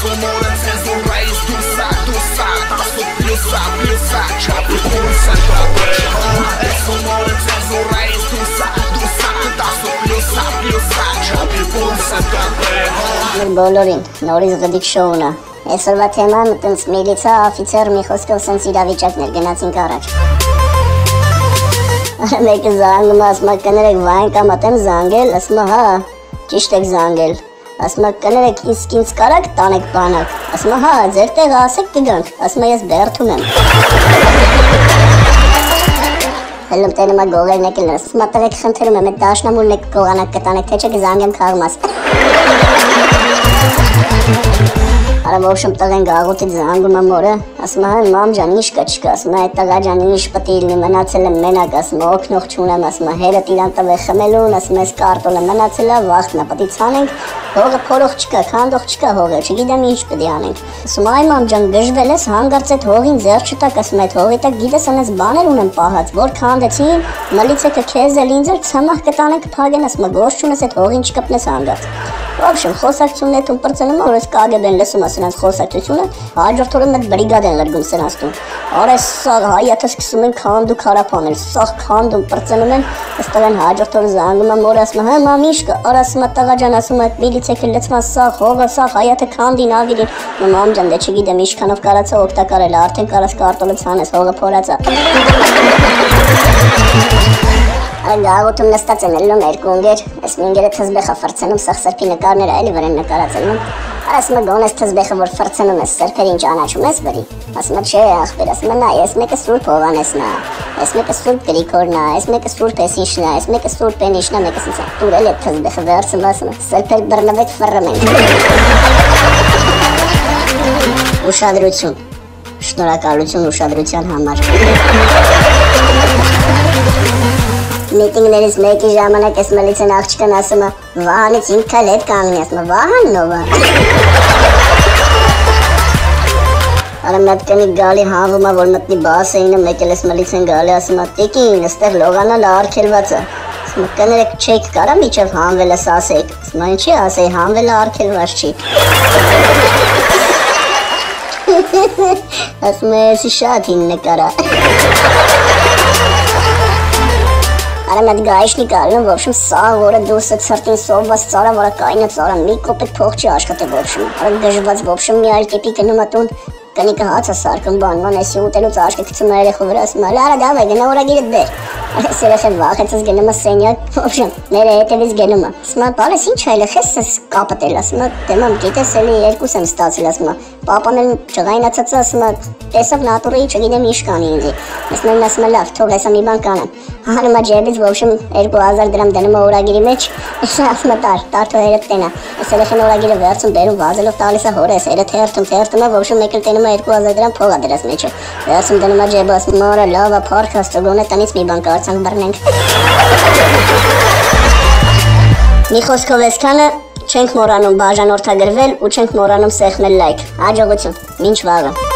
Տեսում օրը ցենզուրայից դուսա, դուսա Տասու պլյուսա, պլյուսա Չապի կուրսը տոպե Տեսում օրը ցենզուրայից դուսա, դուսա Տասու պլյուսա, պլյուսա Չապի կուրսը տոպե Մեր բոլորին նորից գդիկ շոուն է։ Այսօրվա թեման տենց միլիցա օֆիցեր մի խոսքով սենց իրավիճակներ գնացինք առաջ։ մեկը զանգում ասում է կներեք վայն կամ ատեմ զանգել, ասում է հա, ճիշտ եք զանգել։ Ասում է կներեք իսկ ինձ կարակ տանեք բանակ։ Ասում է հա, ձեր տեղը ասեք կգանք։ Ասում է ես բերթում եմ։ Հելում տենում է գողերն եկել, ասում է տղեկ խնդրում եմ, այդ դաշնամուրն եք գողանակ կտանեք, թե չէ կզանգեմ քաղմաս։ Արա ոչմ տղեն գաղութի զանգում է մորը, ասում է մամ ջան ինչ կա չկա, ասում է այդ տղա ջան ինչ պետք է լինի, մնացել եմ մենակ, ասում է օգնող չունեմ, ասում է հերդ իրան տվել խմելուն, ասում է կարտոնը մնացել է, վախտնա պետք է ցանենք, հողը փորող չկա, քանդող չկա հողը, չգիտեմ ինչ պետք է անենք։ Ասում է այ մամ ջան գժվել ես, հանգարց այդ հողին ձեռ չտակ, ասում է այդ հողի տակ գիտես անես բաներ ունեմ պահած, որ քանդեցին, մլիցը քեզ էլ ինձ էլ ցամահ կտանենք փագեն, ասում է գործ չունես այդ հողին չկպնես հանգարց։ Вообще, խոսակցությունն է դու բրծնում, որ ես կագեբեն լսում ասեն այս խոսակցությունը, հաջորդ օրը մեծ բրիգադ են լրգում սենաստուն։ Արա սա հայաթը սկսում են քանդու քարապանել, սա քանդում բրծնում են, ըստեղ են հաջորդ օրը զանգում եմ, որ ասում հա մամ ինչ կա, արա ասում տղա ջան ասում այդ միլիցեքը լցման սա հողը սա հայաթը քանդին ավիրին։ Մամ ջան դե չգիտեմ ինչքանով կարացա օգտակարել, արդեն կարաս կարտոլը ցանես, հողը փորացա։ Գաղութում նստած են ելնում երկու ընկեր, այս մինգերը թզբեխը ֆրցնում սախ սրբի նկարները էլի վրեն նկարացնում։ Ասում է գոնես թզբեխը որ ֆրցնում ես սրբերին ճանաչում ես վրի։ Ասում է չէ ախպեր, ասում է նա, ես մեկը Սուրբ Հովանեսն է, ես մեկը Սուրբ Գրիգորն է, ես մեկը Սուրբ Էսիշն է, ես մեկը Սուրբ Էնիշն է, մեկը սա։ Դուրել է թզբեխը վերցում ասում է, սրբել բռնվեց ֆռռում են։ Ուշադրություն։ Շնորհակալություն ուշադրության համար։ միտինգներից մեկի ժամանակ ես մլիցեն աղջկան ասում է Վահանից ինքալ հետ կանգնի, ասում է Վահանն ով է։ Արա մեկ տնի գալի հանվում է, որ մտնի բասեինը, մեկ էլ ես մլիցեն գալի ասում է Տիկին, այստեղ լողանալ արգելված է։ կներեք չեք կարա միջև հանվելս ասեք։ Ասում է ինչի ասեի, հանվելը արգելված չի։ Ասում է, «Էսի շատ հին նկարա»։ Արա մեդ գայշնիկ արնում, ոբշում սա որը դուսը ցրտին սովված ծարա, որը կայնը ծարա, մի կոպետ փող չի աշխատել ոբշում։ Արա գժված ոբշում մի այլ տիպի գնում է տուն, Կնիկը հաց է սարկում բան, ման էսի ուտելուց աշկը գցում երեխու վրա, ասում է, «Լարա, դավայ, գնա օրագիրդ դեր»։ Այս երեխան վախեցած գնում է սենյակ, օժան, ները հետևից գնում է։ Ասում է, «Պալես ինչ այլ ես ես կապը տել»։ Ասում է, «Դեմամ գիտես, էլի երկուս եմ ստացել»։ Ասում է, «Պապան էլ ճղայնացած ասում է, տեսավ նատուրեի չգիտեմ ինչ կանի ինձի»։ Ասում են, ասում է, «Լավ, թող հեսա մի բան կանեմ»։ Հանում է ջեբից, ոչմ 2000 դրամ դնում է օրագիրի մեջ, ասում է, «Տար, տար թող երեթ տենա»։ Այս երեխան օրագիրը վերցում, բերում, վազելով տալիս է հորես, երեթ հերթում, հերթում է, ոչմ մեկ էլ տենում է 2000 դրամ փող է դրած մեջը։ Վերցում դնում է ջեբը, ասում է, լավ է, փառք աստծո, գոնե տնից մի բան կարծանք բռնենք։ Մի խոսքով այսքանը չենք մոռանում բաժանորդագրվել ու չենք մոռանում սեղմել լայք։ Հաջողություն։ Մինչ վաղը։